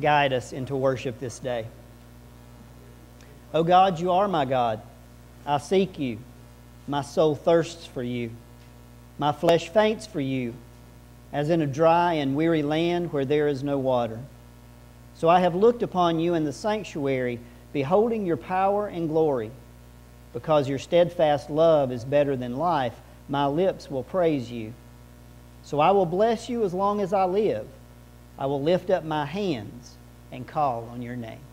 guide us into worship this day. O oh God, you are my God. I seek you. My soul thirsts for you. My flesh faints for you, as in a dry and weary land where there is no water. So I have looked upon you in the sanctuary, beholding your power and glory. Because your steadfast love is better than life, my lips will praise you. So I will bless you as long as I live. I will lift up my hands and call on your name.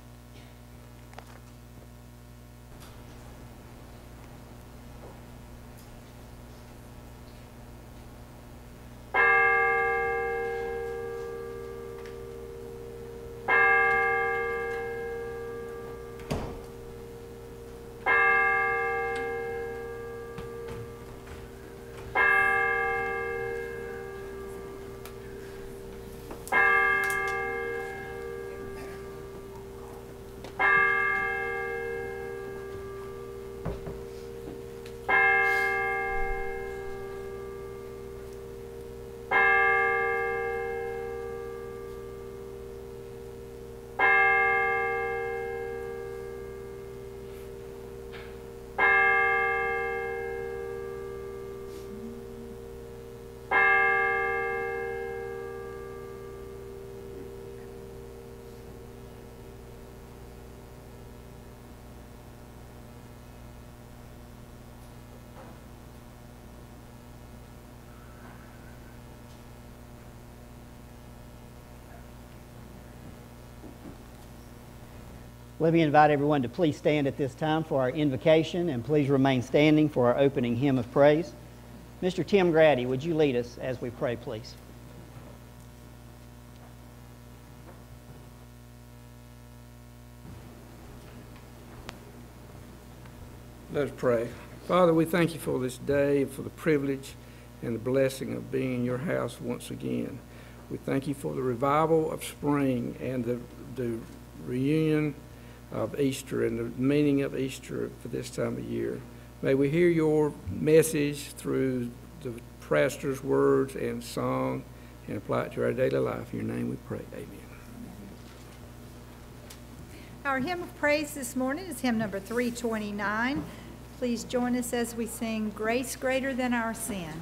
Let me invite everyone to please stand at this time for our invocation and please remain standing for our opening hymn of praise. Mr. Tim Grady, would you lead us as we pray, please? Let us pray. Father, we thank you for this day, for the privilege and the blessing of being in your house once again. We thank you for the revival of spring and the, the reunion of Easter and the meaning of Easter for this time of year. May we hear your message through the pastor's words and song and apply it to our daily life. In your name we pray. Amen. Our hymn of praise this morning is hymn number 329. Please join us as we sing Grace Greater Than Our Sin.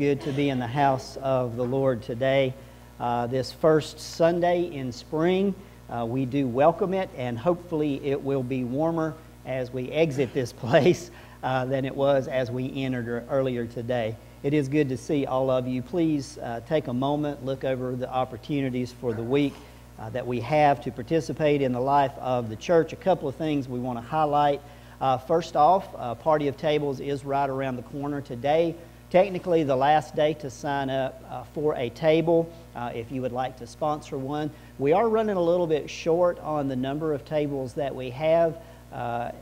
Good to be in the house of the Lord today. Uh, this first Sunday in spring, uh, we do welcome it, and hopefully it will be warmer as we exit this place uh, than it was as we entered earlier today. It is good to see all of you. Please uh, take a moment, look over the opportunities for the week uh, that we have to participate in the life of the church. A couple of things we want to highlight. Uh, first off, Party of Tables is right around the corner today. Technically, the last day to sign up uh, for a table uh, if you would like to sponsor one. We are running a little bit short on the number of tables that we have uh,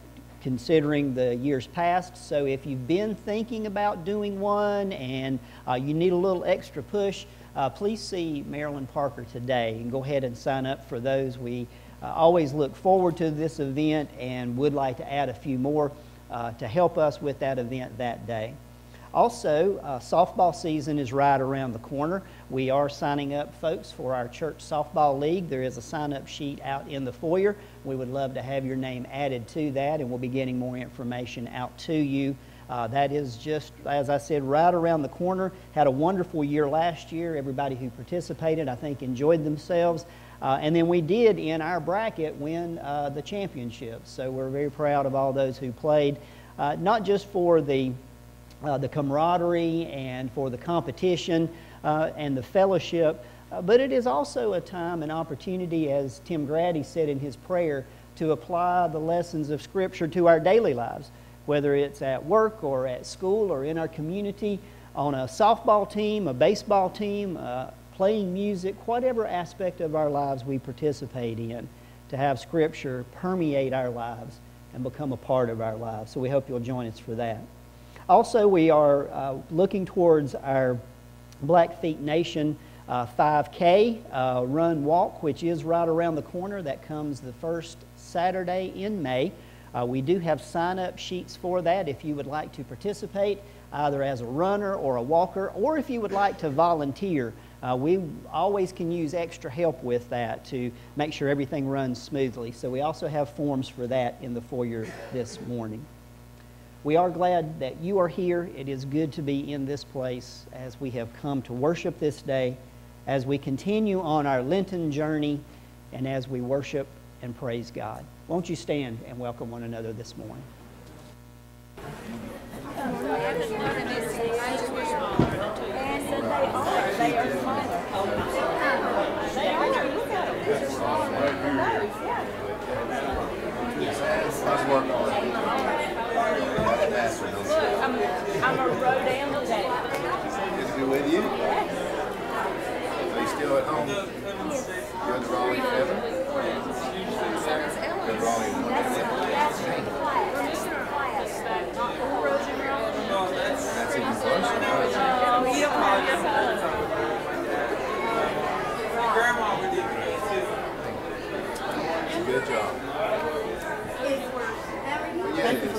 considering the years past. So if you've been thinking about doing one and uh, you need a little extra push, please see Marilyn Parker today and go ahead and sign up for those. We uh, always look forward to this event and would like to add a few more uh, to help us with that event that day. Also, uh, softball season is right around the corner. We are signing up folks for our church softball league. There is a sign up sheet out in the foyer. We would love to have your name added to that, and we'll be getting more information out to you. Uh, that is just, as I said, right around the corner. Had a wonderful year last year. Everybody who participated, I think, enjoyed themselves. Uh, and then we did in our bracket win uh, the championship. So we're very proud of all those who played, uh, not just for the, uh, the camaraderie and for the competition uh, and the fellowship, uh, but it is also a time and opportunity, as Tim Grady said in his prayer, to apply the lessons of Scripture to our daily lives, whether it's at work or at school or in our community, on a softball team, a baseball team, playing music, whatever aspect of our lives we participate in, to have Scripture permeate our lives and become a part of our lives. So we hope you'll join us for that. Also, we are uh, looking towards our Blackfeet Nation uh, 5K uh, run walk, which is right around the corner. That comes the first Saturday in May. Uh, we do have sign up sheets for that if you would like to participate, either as a runner or a walker, or if you would like to volunteer. Uh, we always can use extra help with that to make sure everything runs smoothly. So we also have forms for that in the foyer this morning. We are glad that you are here. It is good to be in this place as we have come to worship this day, as we continue on our Lenten journey, and as we worship and praise God. Won't you stand and welcome one another this morning? I'm a Rodale today. Is it with you? Yes. Are you still at home? You're in the Raleigh forever? You're in Raleigh. That's even closer. You don't have your phone. Good job. Yeah, it is.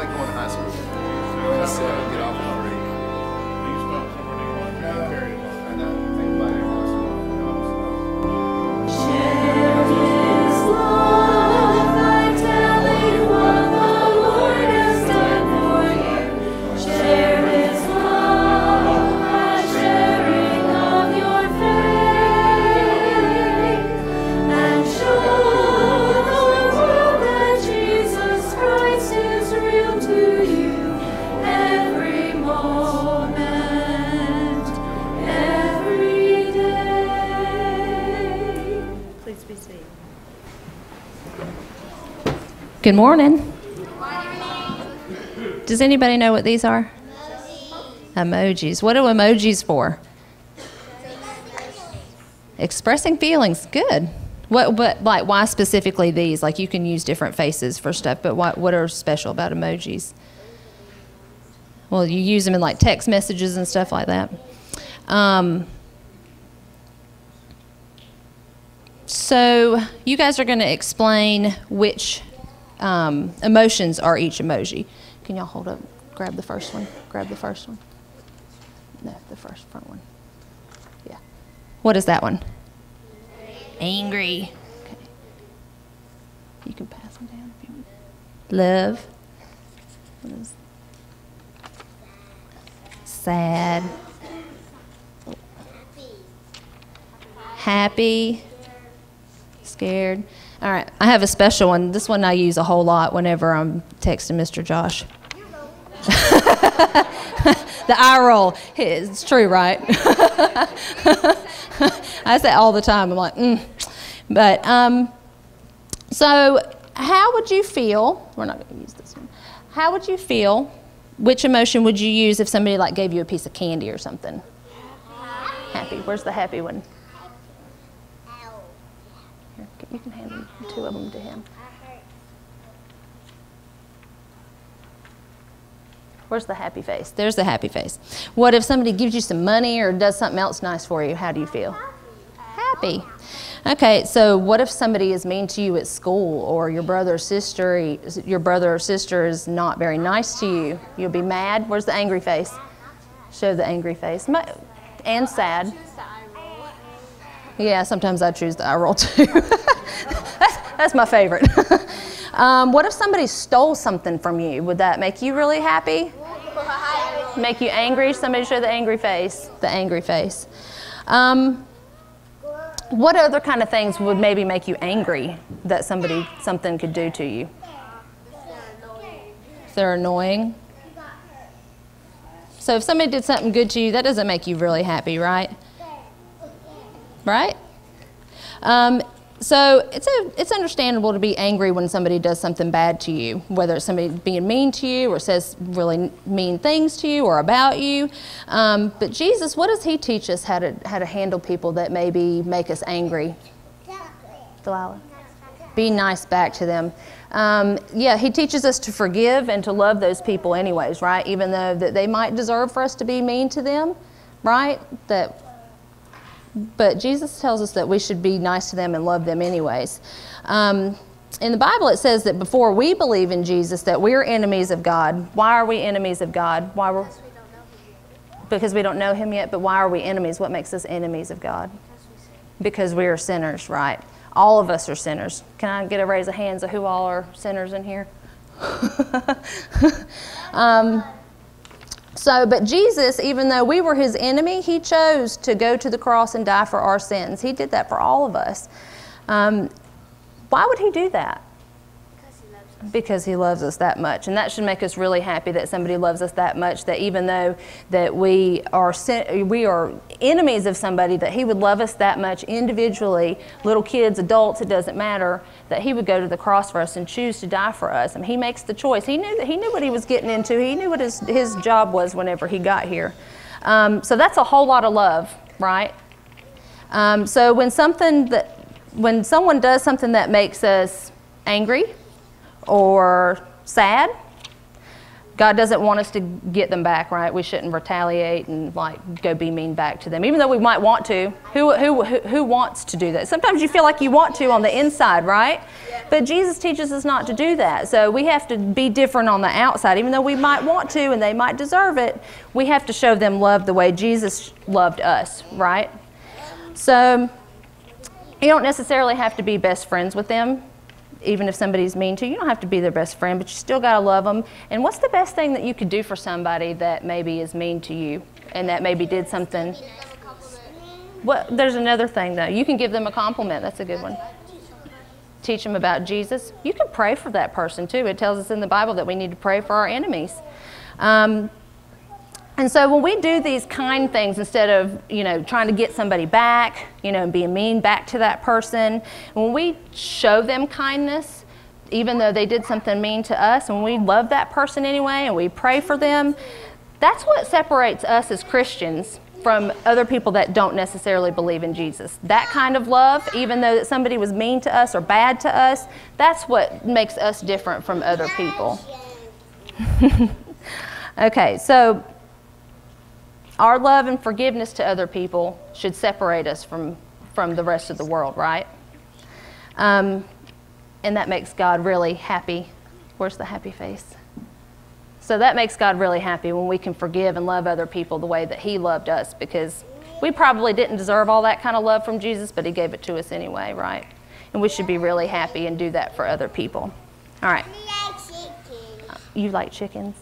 like going to high school. Just uh, get off be seated. Good morning. Does anybody know what these are? Emojis. What are emojis for? Expressing feelings. Good. What, what, like, why specifically these? Like, you can use different faces for stuff, but what, what are special about emojis? well, you use them in like text messages and stuff like that. Um, so you guys are going to explain which um, emotions are each emoji. Can y'all hold up? Grab the first one. Grab the first one. No, the first front one. Yeah. What is that one? Angry. Okay. You can pass them down if you want. Love. What is sad. Happy. Scared. All right, I have a special one. This one I use a whole lot whenever I'm texting Mr. Josh. the eye roll. It's true, right? I say all the time. I'm like, mm. But, um, so how would you feel? We're not going to use this one. How would you feel? Which emotion would you use if somebody like gave you a piece of candy or something? Happy. Where's the happy one? You can hand two of them to him. Where's the happy face? There's the happy face. What if somebody gives you some money or does something else nice for you? How do you feel? Happy. Okay, so what if somebody is mean to you at school or your brother or sister your brother or sister is not very nice to you? You'll be mad. Where's the angry face? Show the angry face. And sad. Yeah, sometimes I choose the eye roll too. that's, my favorite. um, what if somebody stole something from you? Would that make you really happy? Make you angry? Somebody show the angry face. The angry face. Um, what other kind of things would maybe make you angry that somebody something could do to you? If they're annoying. So if somebody did something good to you, that doesn't make you really happy, right? Right? Um, so it's a, it's understandable to be angry when somebody does something bad to you, whether it's somebody being mean to you or says really mean things to you or about you. Um, but Jesus, what does He teach us how to how to handle people that maybe make us angry? Delilah, be nice back to them. Um, yeah, He teaches us to forgive and to love those people, anyways, right? Even though that they might deserve for us to be mean to them, right? That but Jesus tells us that we should be nice to them and love them anyways. Um, in the Bible, it says that before we believe in Jesus, that we're enemies of God. Why are we enemies of God? Why we're because we don't know Him yet. But why are we enemies? What makes us enemies of God? Because we are sinners, right? All of us are sinners. Can I get a raise of hands of who all are sinners in here? um, so, but Jesus, even though we were his enemy, he chose to go to the cross and die for our sins. He did that for all of us. Um, why would he do that? Because he loves us that much. And that should make us really happy that somebody loves us that much that even though that we are we are enemies of somebody that he would love us that much individually little kids adults it doesn't matter that he would go to the cross for us and choose to die for us. And he makes the choice. He knew that he knew what he was getting into. He knew what his, his job was whenever he got here. Um, so that's a whole lot of love right? Um, so when something that when someone does something that makes us angry or sad. God doesn't want us to get them back, right? We shouldn't retaliate and like go be mean back to them, even though we might want to. Who, who, who wants to do that? Sometimes you feel like you want to on the inside, right? But Jesus teaches us not to do that. So we have to be different on the outside, even though we might want to and they might deserve it. We have to show them love the way Jesus loved us, right? So you don't necessarily have to be best friends with them even if somebody's mean to you, you don't have to be their best friend, but you still got to love them. And what's the best thing that you could do for somebody that maybe is mean to you and that maybe did something? What, there's another thing though. You can give them a compliment. That's a good one. Teach them about Jesus. You can pray for that person too. It tells us in the Bible that we need to pray for our enemies. Um, and so when we do these kind things instead of, you know, trying to get somebody back, you know, and being mean back to that person, when we show them kindness, even though they did something mean to us, and we love that person anyway and we pray for them, that's what separates us as Christians from other people that don't necessarily believe in Jesus. That kind of love, even though that somebody was mean to us or bad to us, that's what makes us different from other people. Okay, so our love and forgiveness to other people should separate us from, from the rest of the world, right? Um, and that makes God really happy. Where's the happy face? So that makes God really happy when we can forgive and love other people the way that He loved us because we probably didn't deserve all that kind of love from Jesus, but He gave it to us anyway, right? And we should be really happy and do that for other people. All right. You like chickens?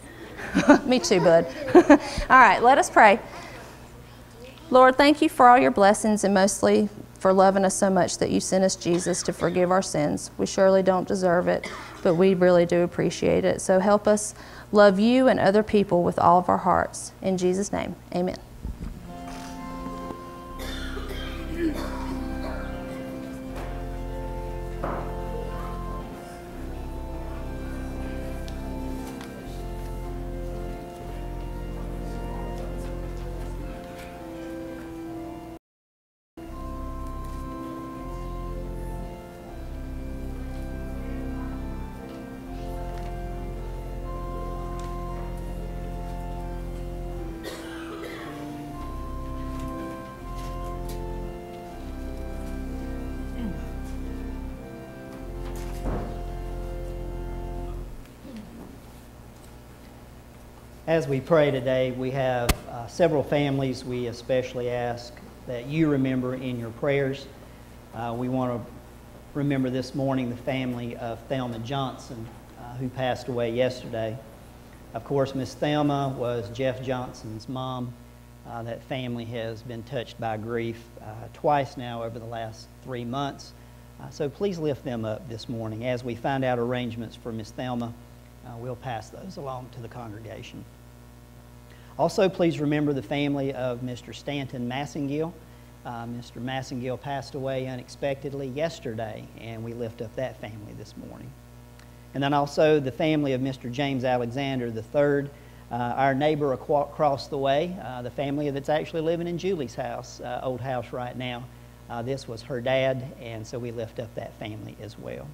Me too, bud. all right, let us pray. Lord, thank you for all your blessings and mostly for loving us so much that you sent us Jesus to forgive our sins. We surely don't deserve it, but we really do appreciate it. So help us love you and other people with all of our hearts. In Jesus' name, amen. As we pray today, we have uh, several families we especially ask that you remember in your prayers. Uh, we want to remember this morning the family of Thelma Johnson, uh, who passed away yesterday. Of course, Miss Thelma was Jeff Johnson's mom. Uh, that family has been touched by grief uh, twice now over the last three months. Uh, so please lift them up this morning. As we find out arrangements for Miss Thelma, uh, we'll pass those along to the congregation. Also, please remember the family of Mr. Stanton Massengill. Uh, Mr. Massengill passed away unexpectedly yesterday, and we lift up that family this morning. And then also the family of Mr. James Alexander III, uh, our neighbor across the way, uh, the family that's actually living in Julie's house, uh, old house right now. Uh, this was her dad, and so we lift up that family as well.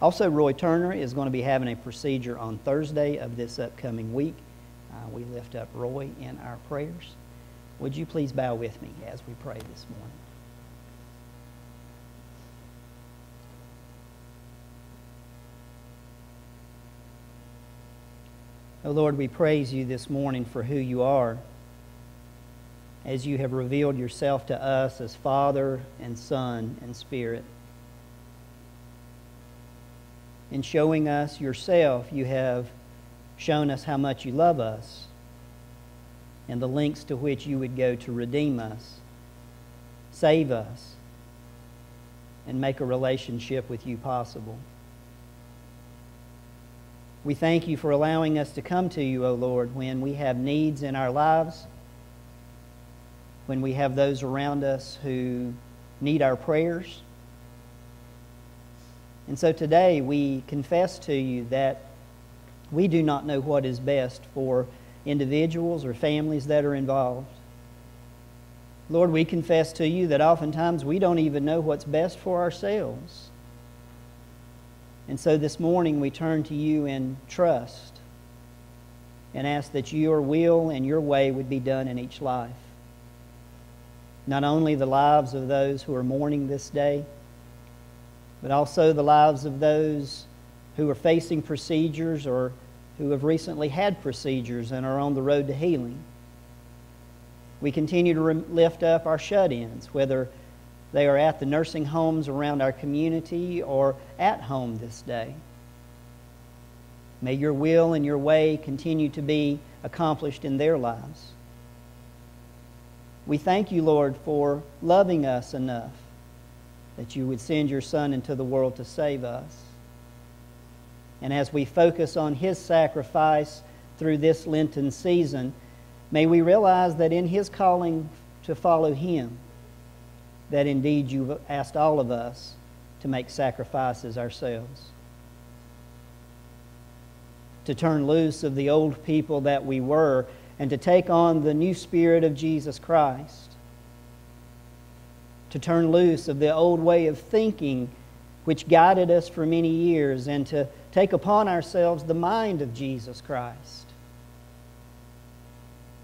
Also, Roy Turner is going to be having a procedure on Thursday of this upcoming week. Uh, we lift up Roy in our prayers. Would you please bow with me as we pray this morning? Oh Lord, we praise you this morning for who you are, as you have revealed yourself to us as Father and Son and Spirit. In showing us yourself, you have shown us how much you love us and the lengths to which you would go to redeem us, save us, and make a relationship with you possible. We thank you for allowing us to come to you, O Lord, when we have needs in our lives, when we have those around us who need our prayers. And so today we confess to you that we do not know what is best for individuals or families that are involved. Lord, we confess to you that oftentimes we don't even know what's best for ourselves. And so this morning we turn to you in trust and ask that your will and your way would be done in each life. Not only the lives of those who are mourning this day, but also the lives of those who are facing procedures or who have recently had procedures and are on the road to healing. We continue to lift up our shut ins, whether they are at the nursing homes around our community or at home this day. May your will and your way continue to be accomplished in their lives. We thank you, Lord, for loving us enough that you would send your Son into the world to save us. And as we focus on his sacrifice through this Lenten season, may we realize that in his calling to follow him, that indeed you've asked all of us to make sacrifices ourselves. To turn loose of the old people that we were and to take on the new spirit of Jesus Christ. To turn loose of the old way of thinking which guided us for many years and to take upon ourselves the mind of Jesus Christ.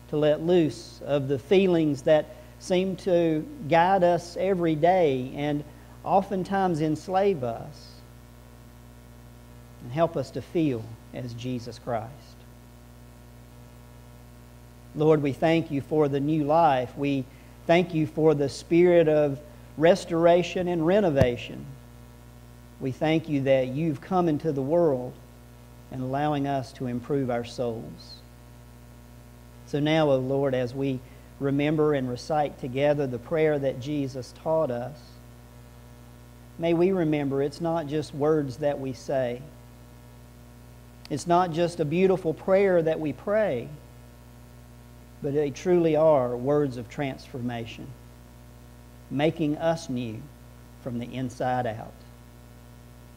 to let loose of the feelings that seem to guide us every day and oftentimes enslave us. And help us to feel as Jesus Christ. Lord, we thank you for the new life. We thank you for the spirit of restoration and renovation. We thank you that you've come into the world and allowing us to improve our souls. So now, O oh Lord, as we remember and recite together the prayer that Jesus taught us, may we remember it's not just words that we say. It's not just a beautiful prayer that we pray, but they truly are words of transformation, making us new from the inside out.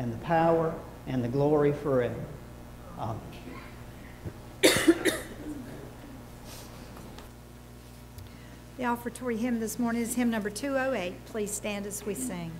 and the power, and the glory forever. Amen. The offertory hymn this morning is hymn number 208. Please stand as we sing.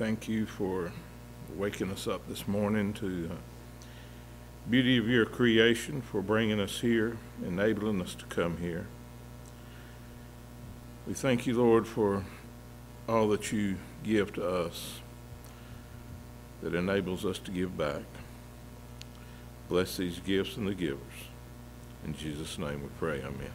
Thank you for waking us up this morning to the beauty of your creation, for bringing us here, enabling us to come here. We thank you, Lord, for all that you give to us that enables us to give back. Bless these gifts and the givers. In Jesus' name we pray, amen.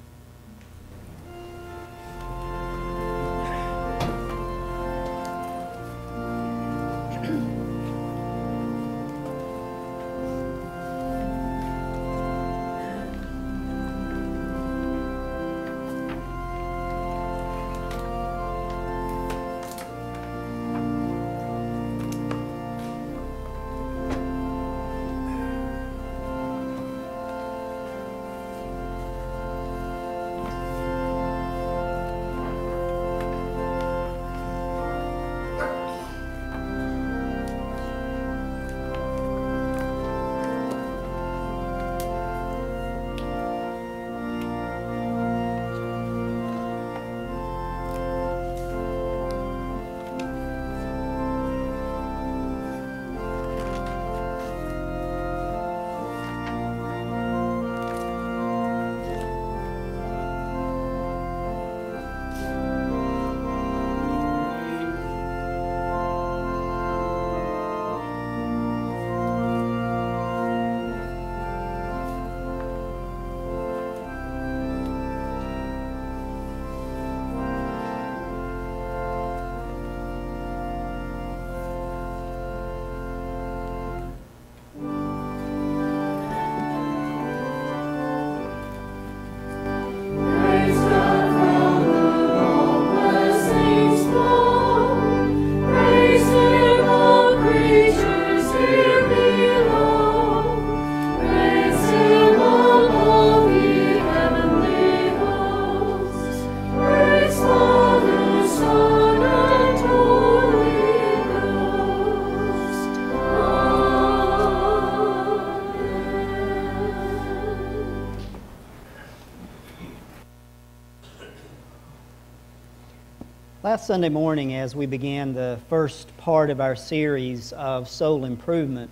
Last Sunday morning, as we began the first part of our series of soul improvement,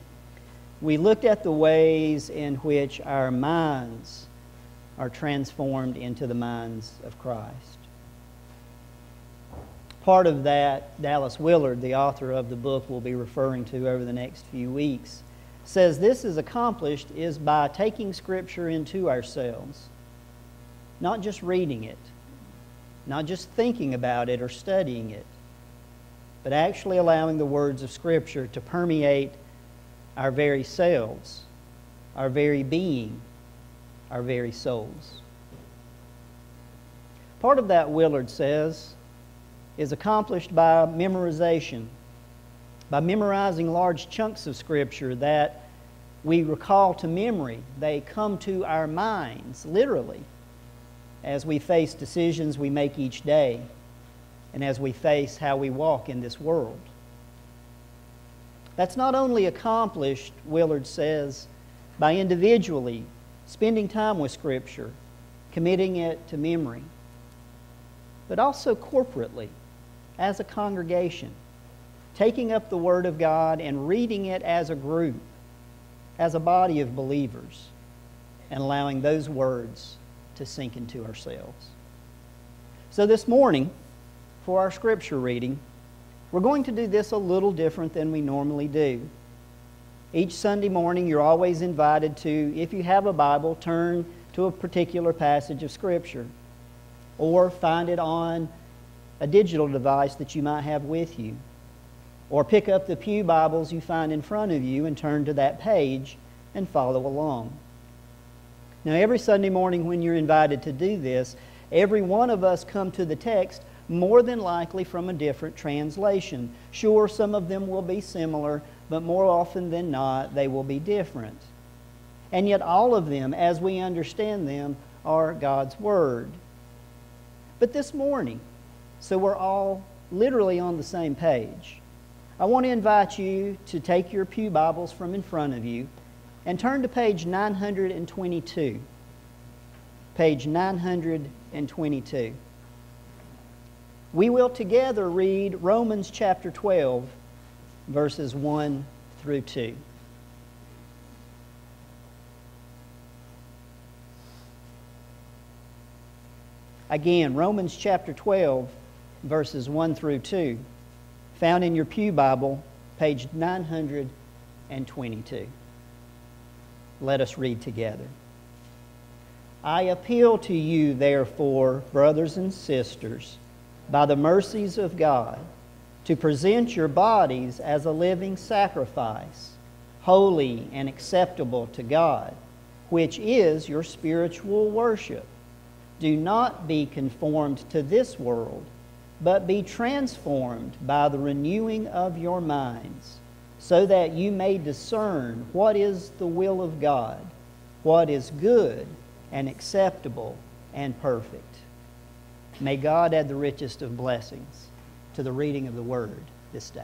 we looked at the ways in which our minds are transformed into the minds of Christ. Part of that, Dallas Willard, the author of the book we'll be referring to over the next few weeks, says this is accomplished is by taking Scripture into ourselves, not just reading it, not just thinking about it or studying it, but actually allowing the words of Scripture to permeate our very selves, our very being, our very souls. Part of that, Willard says, is accomplished by memorization, by memorizing large chunks of Scripture that we recall to memory. They come to our minds, literally as we face decisions we make each day and as we face how we walk in this world. That's not only accomplished, Willard says, by individually spending time with Scripture, committing it to memory, but also corporately, as a congregation, taking up the Word of God and reading it as a group, as a body of believers, and allowing those words to sink into ourselves. So this morning, for our scripture reading, we're going to do this a little different than we normally do. Each Sunday morning, you're always invited to, if you have a Bible, turn to a particular passage of Scripture or find it on a digital device that you might have with you. Or pick up the Pew Bibles you find in front of you and turn to that page and follow along. Now, every Sunday morning when you're invited to do this, every one of us come to the text more than likely from a different translation. Sure, some of them will be similar, but more often than not, they will be different. And yet, all of them, as we understand them, are God's Word. But this morning, so we're all literally on the same page, I want to invite you to take your Pew Bibles from in front of you and turn to page 922. Page 922. We will together read Romans chapter 12, verses 1 through 2. Again, Romans chapter 12, verses 1 through 2, found in your Pew Bible, page 922. Let us read together. I appeal to you, therefore, brothers and sisters, by the mercies of God, to present your bodies as a living sacrifice, holy and acceptable to God, which is your spiritual worship. Do not be conformed to this world, but be transformed by the renewing of your minds so that you may discern what is the will of God, what is good and acceptable and perfect. May God add the richest of blessings to the reading of the Word this day.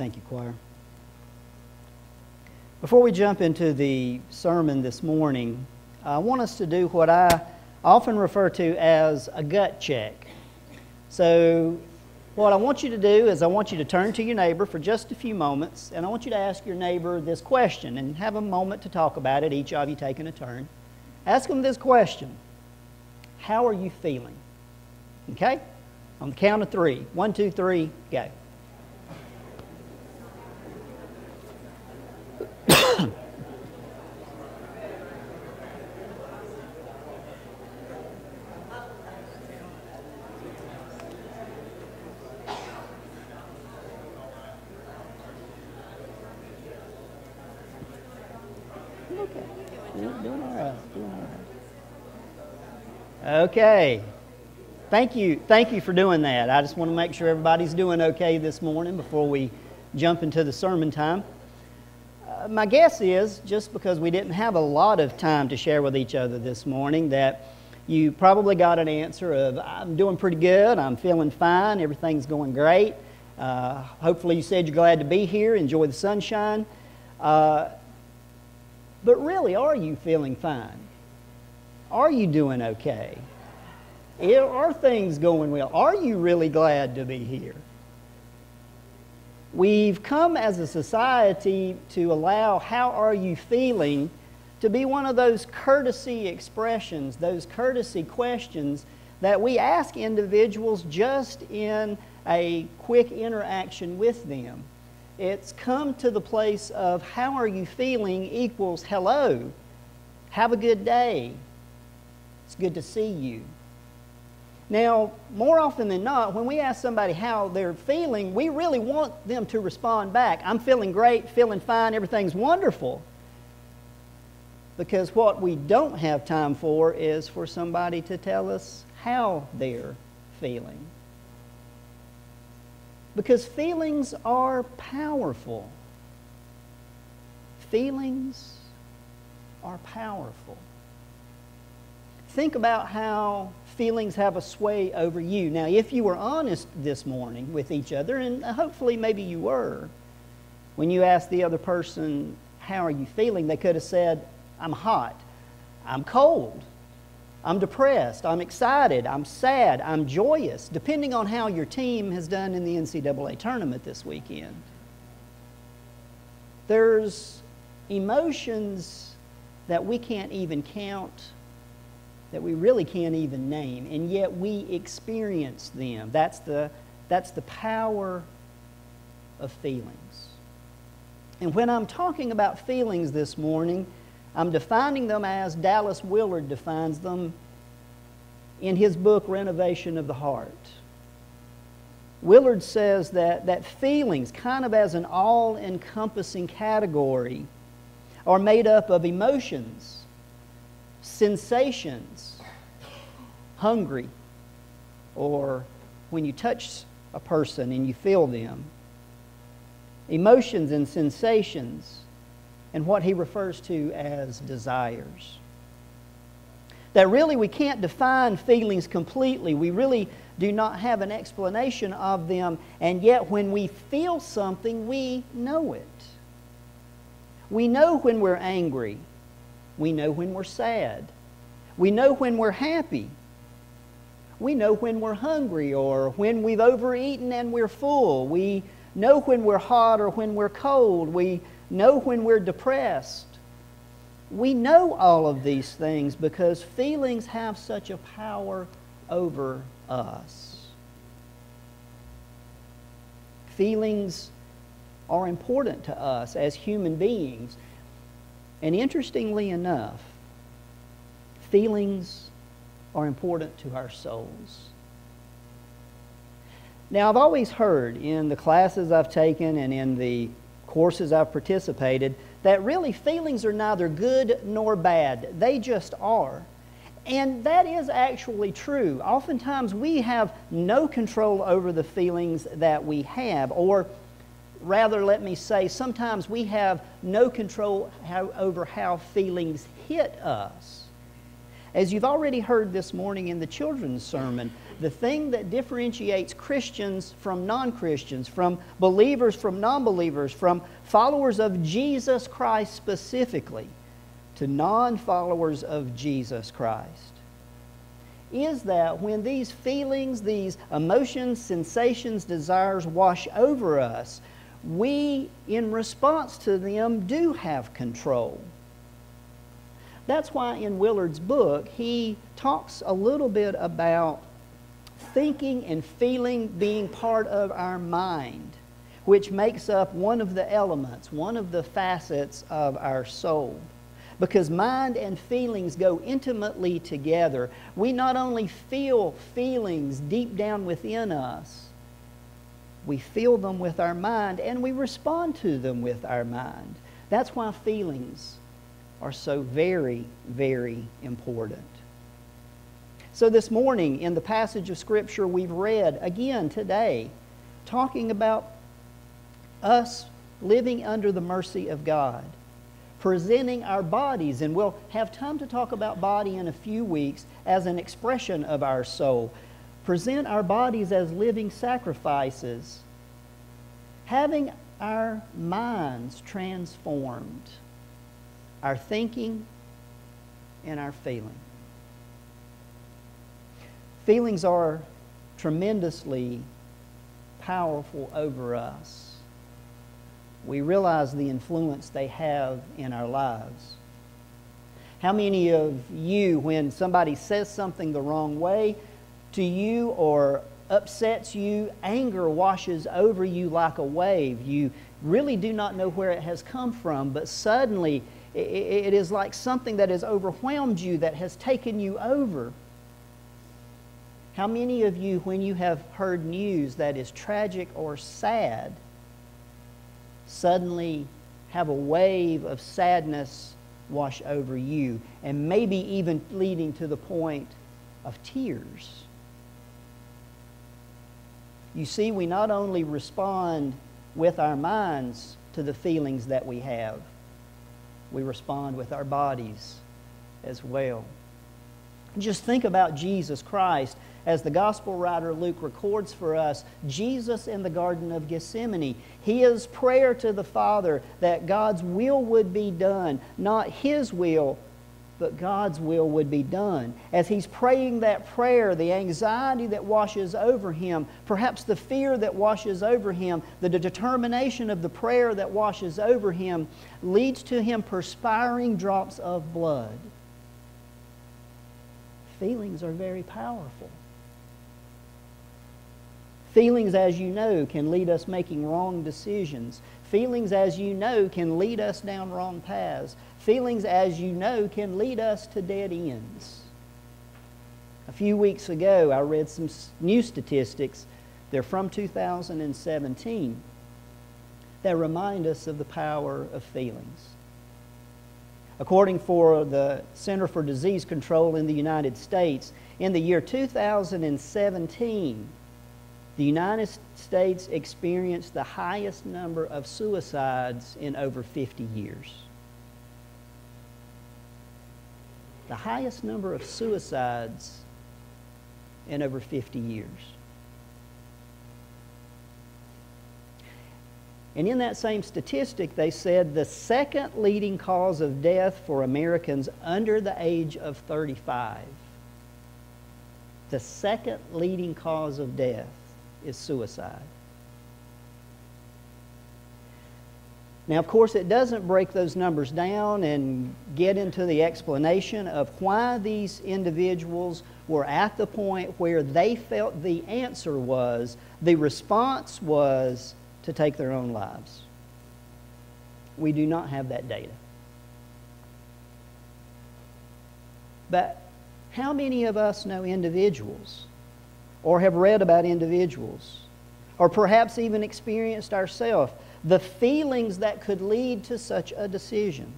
Thank you, choir. Before we jump into the sermon this morning, I want us to do what I often refer to as a gut check. So, what I want you to do is I want you to turn to your neighbor for just a few moments, and I want you to ask your neighbor this question and have a moment to talk about it, each of you taking a turn. Ask them this question How are you feeling? Okay? On the count of three. One, two, three, go. Okay. Doing, doing all right. Doing all right. Okay. Thank you. Thank you for doing that. I just want to make sure everybody's doing okay this morning before we jump into the sermon time. Uh, my guess is, just because we didn't have a lot of time to share with each other this morning, that you probably got an answer of, I'm doing pretty good, I'm feeling fine, everything's going great. Uh, hopefully, you said you're glad to be here, enjoy the sunshine. Uh, but really, are you feeling fine? Are you doing okay? Are things going well? Are you really glad to be here? We've come as a society to allow how are you feeling to be one of those courtesy expressions, those courtesy questions that we ask individuals just in a quick interaction with them. It's come to the place of how are you feeling equals hello, have a good day, it's good to see you. Now, more often than not, when we ask somebody how they're feeling, we really want them to respond back. I'm feeling great, feeling fine, everything's wonderful. Because what we don't have time for is for somebody to tell us how they're feeling. Because feelings are powerful. Feelings are powerful. Think about how feelings have a sway over you. Now, if you were honest this morning with each other, and hopefully maybe you were, when you asked the other person, How are you feeling? they could have said, I'm hot, I'm cold, I'm depressed, I'm excited, I'm sad, I'm joyous, depending on how your team has done in the NCAA tournament this weekend. There's emotions that we can't even count that we really can't even name, and yet we experience them. That's the, that's the power of feelings. And when I'm talking about feelings this morning, I'm defining them as Dallas Willard defines them in his book, Renovation of the Heart. Willard says that, that feelings, kind of as an all encompassing category, are made up of emotions sensations, hungry, or when you touch a person and you feel them, emotions and sensations, and what he refers to as desires. That really we can't define feelings completely. We really do not have an explanation of them, and yet when we feel something, we know it. We know when we're angry. We know when we're sad. We know when we're happy. We know when we're hungry or when we've overeaten and we're full. We know when we're hot or when we're cold. We know when we're depressed. We know all of these things because feelings have such a power over us. Feelings are important to us as human beings. And interestingly enough, feelings are important to our souls. Now, I've always heard in the classes I've taken and in the courses I've participated that really feelings are neither good nor bad. They just are. And that is actually true. Oftentimes we have no control over the feelings that we have, or Rather, let me say, sometimes we have no control how, over how feelings hit us. As you've already heard this morning in the children's sermon, the thing that differentiates Christians from non Christians, from believers from non believers, from followers of Jesus Christ specifically to non followers of Jesus Christ, is that when these feelings, these emotions, sensations, desires wash over us, we, in response to them, do have control. That's why in Willard's book, he talks a little bit about thinking and feeling being part of our mind, which makes up one of the elements, one of the facets of our soul. Because mind and feelings go intimately together. We not only feel feelings deep down within us, we feel them with our mind and we respond to them with our mind. That's why feelings are so very, very important. So, this morning, in the passage of Scripture we've read again today, talking about us living under the mercy of God, presenting our bodies, and we'll have time to talk about body in a few weeks as an expression of our soul. Present our bodies as living sacrifices, having our minds transformed, our thinking and our feeling. Feelings are tremendously powerful over us. We realize the influence they have in our lives. How many of you, when somebody says something the wrong way to you or upsets you, anger washes over you like a wave? You really do not know where it has come from, but suddenly it is like something that has overwhelmed you, that has taken you over. How many of you, when you have heard news that is tragic or sad, suddenly have a wave of sadness wash over you, and maybe even leading to the point of tears? You see, we not only respond with our minds to the feelings that we have, we respond with our bodies as well. Just think about Jesus Christ as the gospel writer Luke records for us, Jesus in the Garden of Gethsemane. His prayer to the Father that God's will would be done, not his will, but God's will would be done. As he's praying that prayer, the anxiety that washes over him, perhaps the fear that washes over him, the determination of the prayer that washes over him, leads to him perspiring drops of blood. Feelings are very powerful. Feelings, as you know, can lead us making wrong decisions. Feelings, as you know, can lead us down wrong paths. Feelings, as you know, can lead us to dead ends. A few weeks ago, I read some new statistics. They're from 2017 that remind us of the power of feelings. According for the Center for Disease Control in the United States, in the year 2017, the United States experienced the highest number of suicides in over 50 years. The highest number of suicides in over 50 years. And in that same statistic, they said the second leading cause of death for Americans under the age of 35. The second leading cause of death is suicide. Now, of course, it doesn't break those numbers down and get into the explanation of why these individuals were at the point where they felt the answer was, the response was to take their own lives. We do not have that data. But how many of us know individuals or have read about individuals, or perhaps even experienced ourselves, the feelings that could lead to such a decision.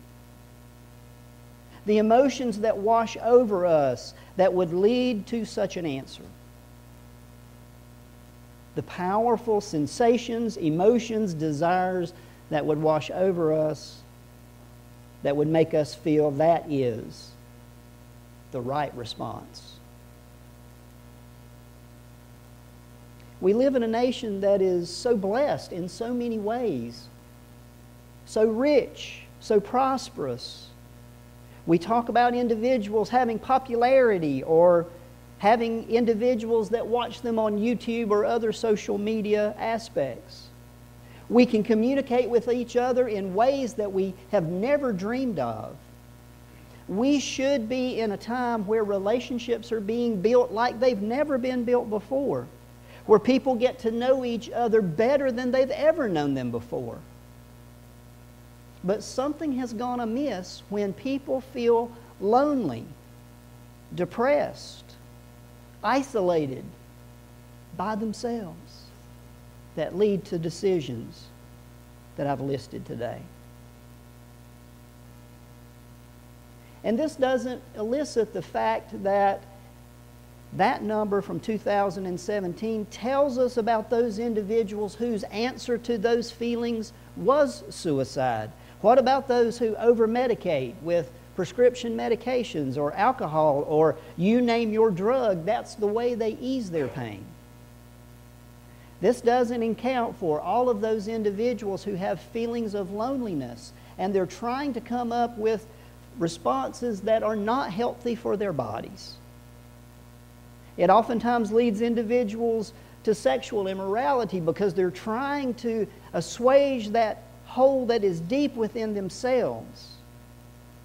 The emotions that wash over us that would lead to such an answer. The powerful sensations, emotions, desires that would wash over us that would make us feel that is the right response. We live in a nation that is so blessed in so many ways, so rich, so prosperous. We talk about individuals having popularity or having individuals that watch them on YouTube or other social media aspects. We can communicate with each other in ways that we have never dreamed of. We should be in a time where relationships are being built like they've never been built before, where people get to know each other better than they've ever known them before. But something has gone amiss when people feel lonely, depressed, isolated by themselves that lead to decisions that I've listed today. And this doesn't elicit the fact that that number from 2017 tells us about those individuals whose answer to those feelings was suicide. What about those who over medicate with prescription medications or alcohol or you name your drug? That's the way they ease their pain. This doesn't account for all of those individuals who have feelings of loneliness and they're trying to come up with responses that are not healthy for their bodies. It oftentimes leads individuals to sexual immorality because they're trying to assuage that hole that is deep within themselves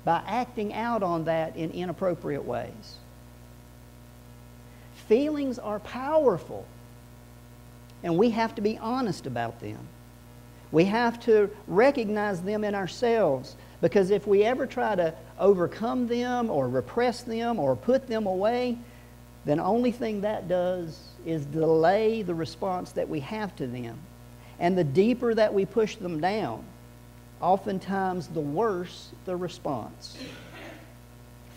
by acting out on that in inappropriate ways. Feelings are powerful. And we have to be honest about them. We have to recognize them in ourselves because if we ever try to overcome them or repress them or put them away, then only thing that does is delay the response that we have to them. And the deeper that we push them down, oftentimes the worse the response.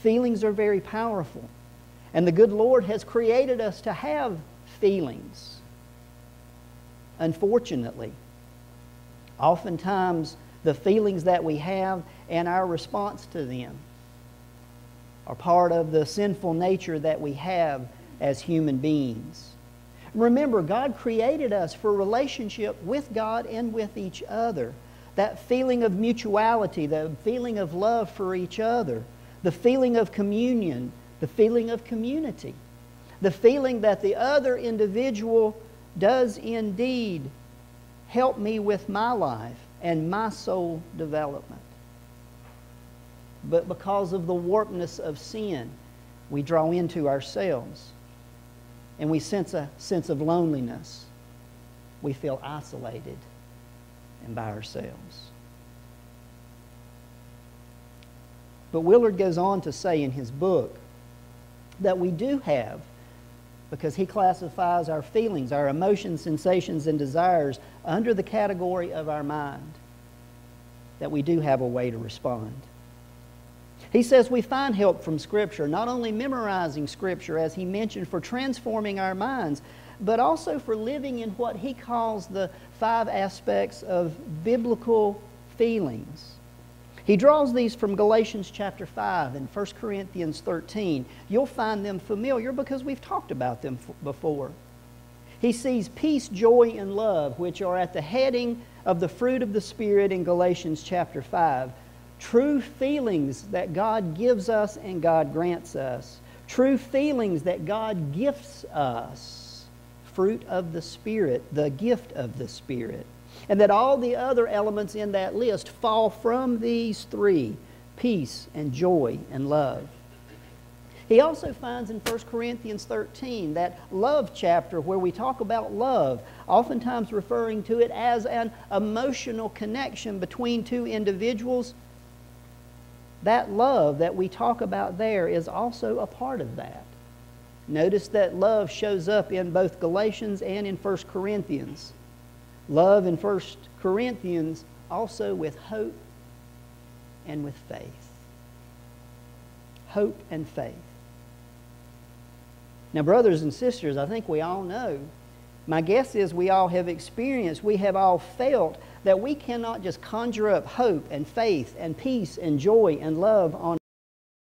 Feelings are very powerful. And the good Lord has created us to have feelings unfortunately. Oftentimes, the feelings that we have and our response to them are part of the sinful nature that we have as human beings. Remember, God created us for relationship with God and with each other. That feeling of mutuality, the feeling of love for each other, the feeling of communion, the feeling of community, the feeling that the other individual does indeed help me with my life and my soul development. But because of the warpness of sin, we draw into ourselves and we sense a sense of loneliness. We feel isolated and by ourselves. But Willard goes on to say in his book that we do have because he classifies our feelings, our emotions, sensations, and desires under the category of our mind, that we do have a way to respond. He says we find help from Scripture, not only memorizing Scripture, as he mentioned, for transforming our minds, but also for living in what he calls the five aspects of biblical feelings. He draws these from Galatians chapter 5 and 1 Corinthians 13. You'll find them familiar because we've talked about them before. He sees peace, joy, and love, which are at the heading of the fruit of the Spirit in Galatians chapter 5. True feelings that God gives us and God grants us. True feelings that God gifts us. Fruit of the Spirit, the gift of the Spirit and that all the other elements in that list fall from these three peace and joy and love. He also finds in 1 Corinthians 13 that love chapter where we talk about love, oftentimes referring to it as an emotional connection between two individuals. That love that we talk about there is also a part of that. Notice that love shows up in both Galatians and in 1 Corinthians. Love in 1 Corinthians also with hope and with faith. Hope and faith. Now, brothers and sisters, I think we all know. My guess is we all have experienced, we have all felt that we cannot just conjure up hope and faith and peace and joy and love on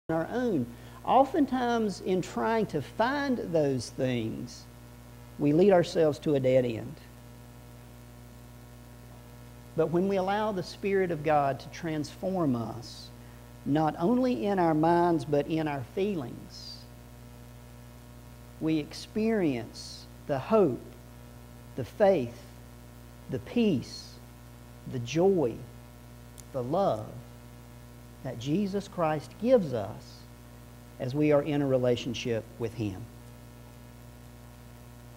our own. Oftentimes, in trying to find those things, we lead ourselves to a dead end. But when we allow the Spirit of God to transform us, not only in our minds but in our feelings, we experience the hope, the faith, the peace, the joy, the love that Jesus Christ gives us as we are in a relationship with Him.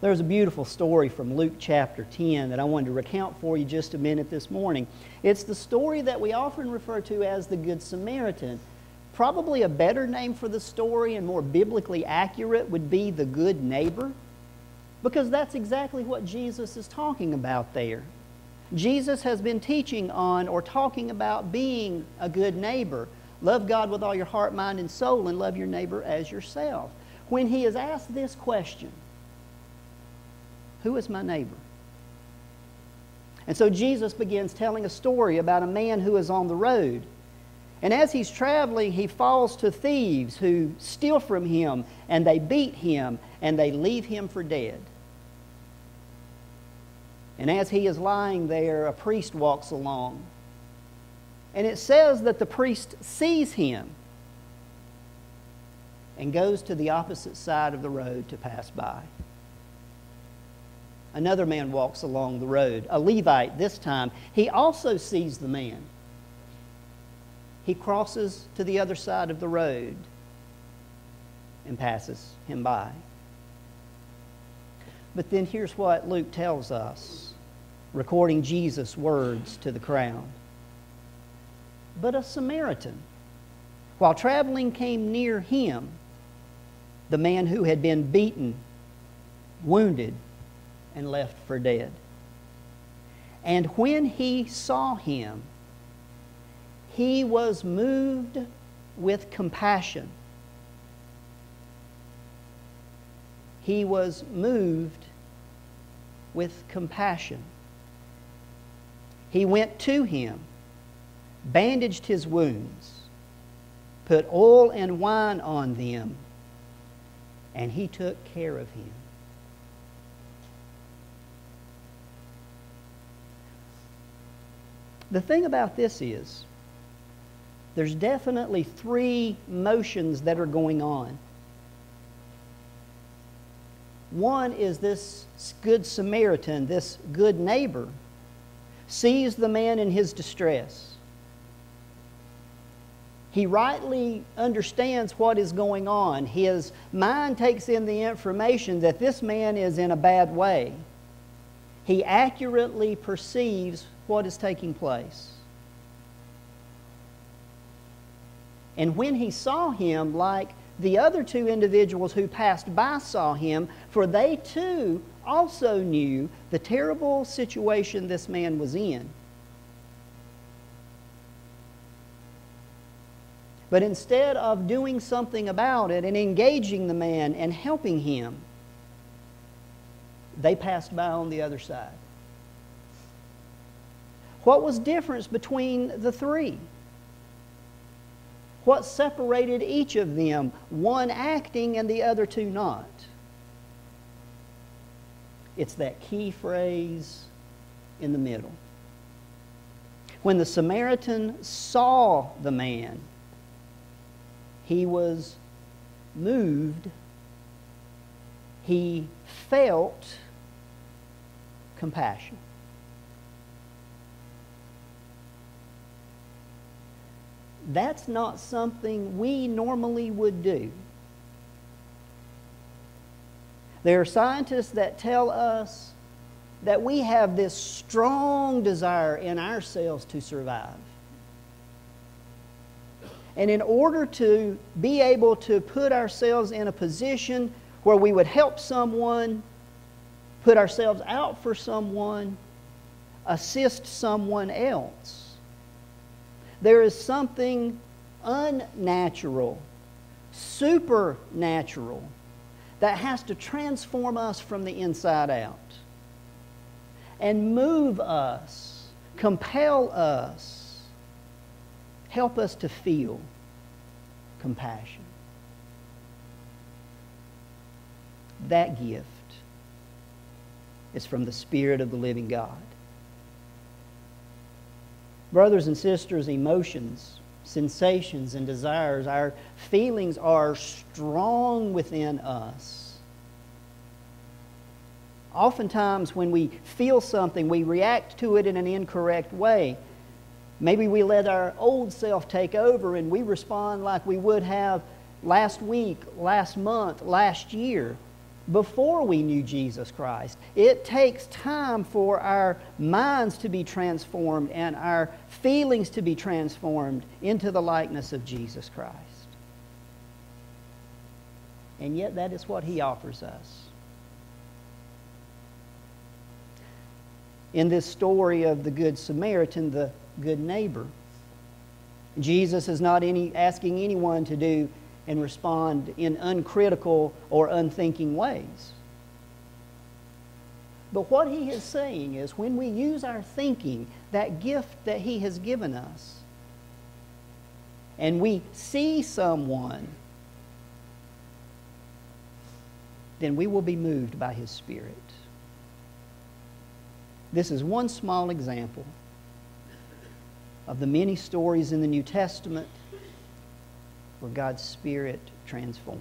There's a beautiful story from Luke chapter 10 that I wanted to recount for you just a minute this morning. It's the story that we often refer to as the Good Samaritan. Probably a better name for the story and more biblically accurate would be the Good Neighbor, because that's exactly what Jesus is talking about there. Jesus has been teaching on or talking about being a good neighbor. Love God with all your heart, mind, and soul, and love your neighbor as yourself. When he is asked this question, who is my neighbor? And so Jesus begins telling a story about a man who is on the road. And as he's traveling, he falls to thieves who steal from him, and they beat him, and they leave him for dead. And as he is lying there, a priest walks along. And it says that the priest sees him and goes to the opposite side of the road to pass by another man walks along the road, a Levite this time. He also sees the man. He crosses to the other side of the road and passes him by. But then here's what Luke tells us, recording Jesus' words to the crowd. But a Samaritan, while traveling, came near him, the man who had been beaten, wounded, and left for dead. And when he saw him, he was moved with compassion. He was moved with compassion. He went to him, bandaged his wounds, put oil and wine on them, and he took care of him. The thing about this is, there's definitely three motions that are going on. One is this good Samaritan, this good neighbor, sees the man in his distress. He rightly understands what is going on. His mind takes in the information that this man is in a bad way. He accurately perceives what is taking place. And when he saw him, like the other two individuals who passed by saw him, for they too also knew the terrible situation this man was in. But instead of doing something about it and engaging the man and helping him, they passed by on the other side. What was difference between the three? What separated each of them, one acting and the other two not? It's that key phrase in the middle. When the Samaritan saw the man, he was moved, he felt compassion. That's not something we normally would do. There are scientists that tell us that we have this strong desire in ourselves to survive. And in order to be able to put ourselves in a position where we would help someone, put ourselves out for someone, assist someone else, there is something unnatural, supernatural, that has to transform us from the inside out and move us, compel us, help us to feel compassion. That gift is from the Spirit of the living God. Brothers and sisters, emotions, sensations, and desires, our feelings are strong within us. Oftentimes, when we feel something, we react to it in an incorrect way. Maybe we let our old self take over and we respond like we would have last week, last month, last year before we knew Jesus Christ. It takes time for our minds to be transformed and our feelings to be transformed into the likeness of Jesus Christ. And yet, that is what He offers us. In this story of the Good Samaritan, the good neighbor, Jesus is not any, asking anyone to do and respond in uncritical or unthinking ways. But what he is saying is when we use our thinking, that gift that he has given us, and we see someone, then we will be moved by his Spirit. This is one small example of the many stories in the New Testament where God's Spirit transforms.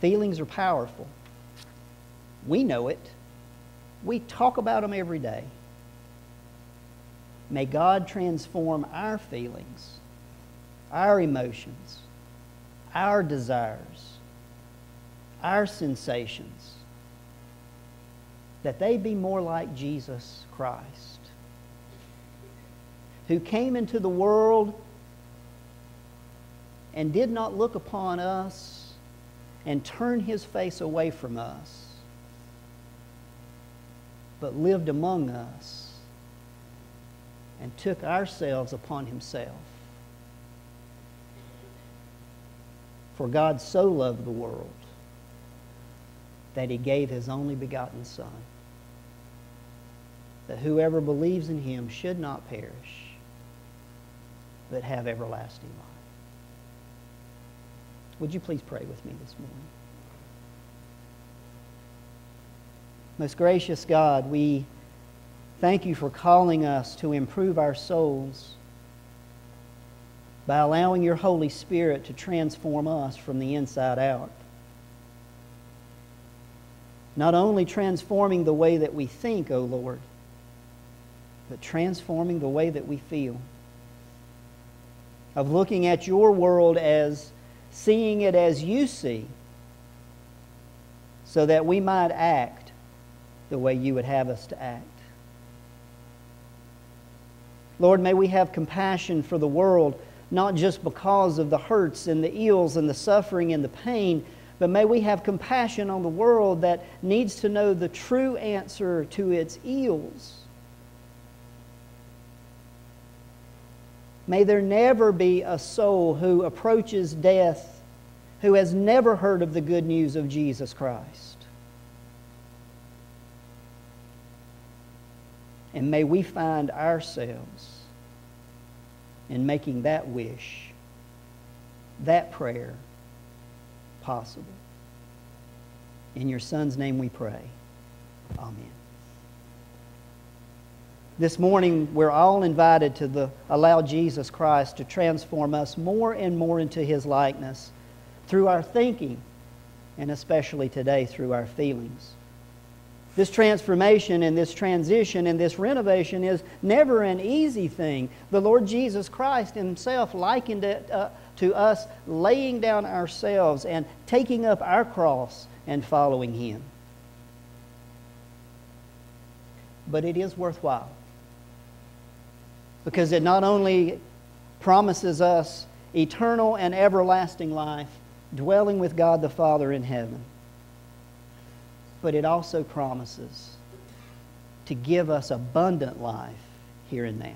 Feelings are powerful. We know it. We talk about them every day. May God transform our feelings, our emotions, our desires, our sensations, that they be more like Jesus Christ, who came into the world and did not look upon us and turn his face away from us, but lived among us and took ourselves upon himself. For God so loved the world that he gave his only begotten Son, that whoever believes in him should not perish, but have everlasting life. Would you please pray with me this morning? Most gracious God, we thank you for calling us to improve our souls by allowing your Holy Spirit to transform us from the inside out. Not only transforming the way that we think, O oh Lord, but transforming the way that we feel. Of looking at your world as seeing it as you see, so that we might act the way you would have us to act. Lord, may we have compassion for the world, not just because of the hurts and the ills and the suffering and the pain, but may we have compassion on the world that needs to know the true answer to its ills. May there never be a soul who approaches death who has never heard of the good news of Jesus Christ. And may we find ourselves in making that wish, that prayer possible. In your Son's name we pray. Amen. This morning, we're all invited to the, allow Jesus Christ to transform us more and more into his likeness through our thinking, and especially today through our feelings. This transformation and this transition and this renovation is never an easy thing. The Lord Jesus Christ Himself likened it uh, to us laying down ourselves and taking up our cross and following Him. But it is worthwhile because it not only promises us eternal and everlasting life, dwelling with God the Father in heaven, but it also promises to give us abundant life here and now.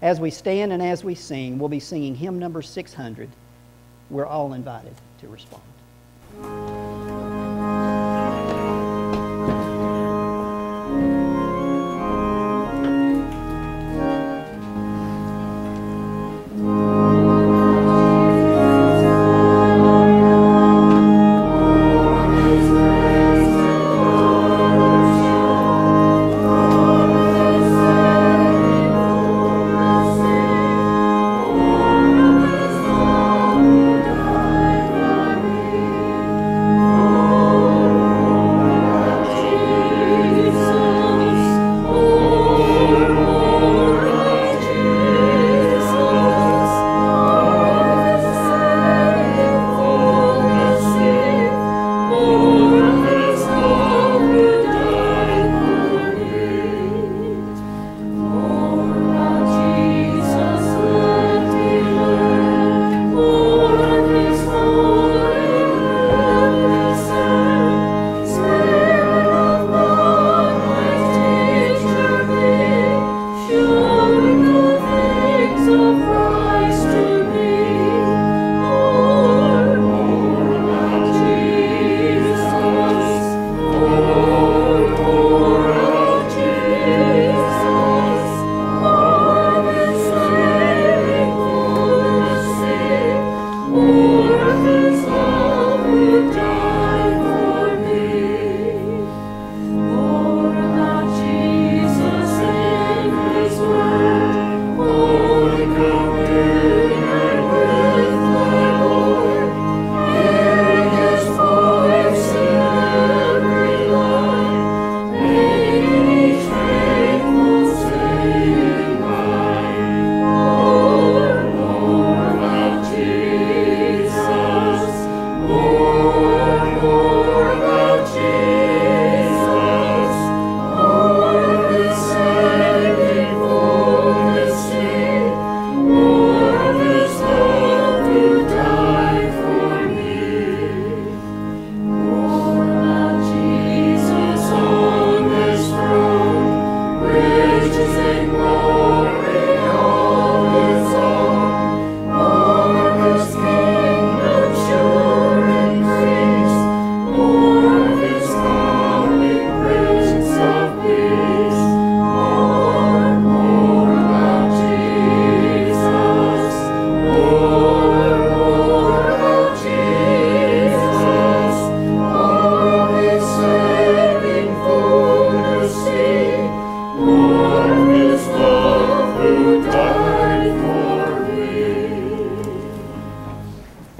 As we stand and as we sing, we'll be singing hymn number 600. We're all invited to respond.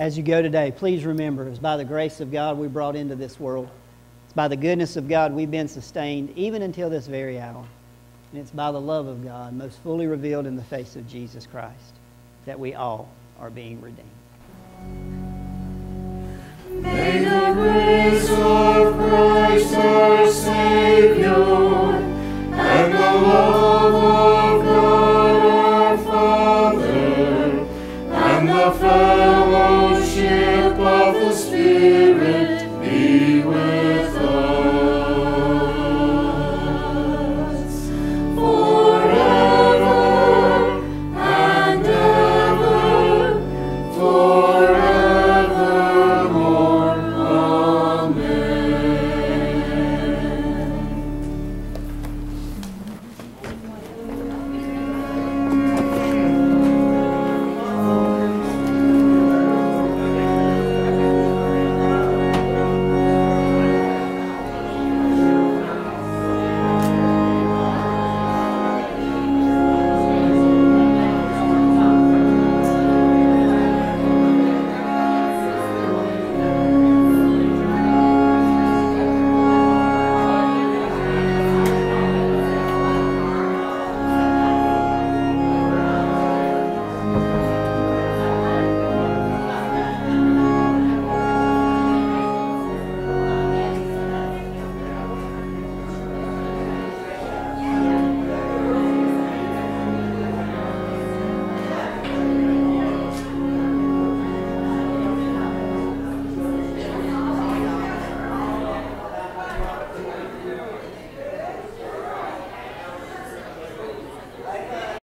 as you go today, please remember it's by the grace of God we brought into this world. It's by the goodness of God we've been sustained even until this very hour. And it's by the love of God, most fully revealed in the face of Jesus Christ, that we all are being redeemed. May the grace of Christ our Savior and the love of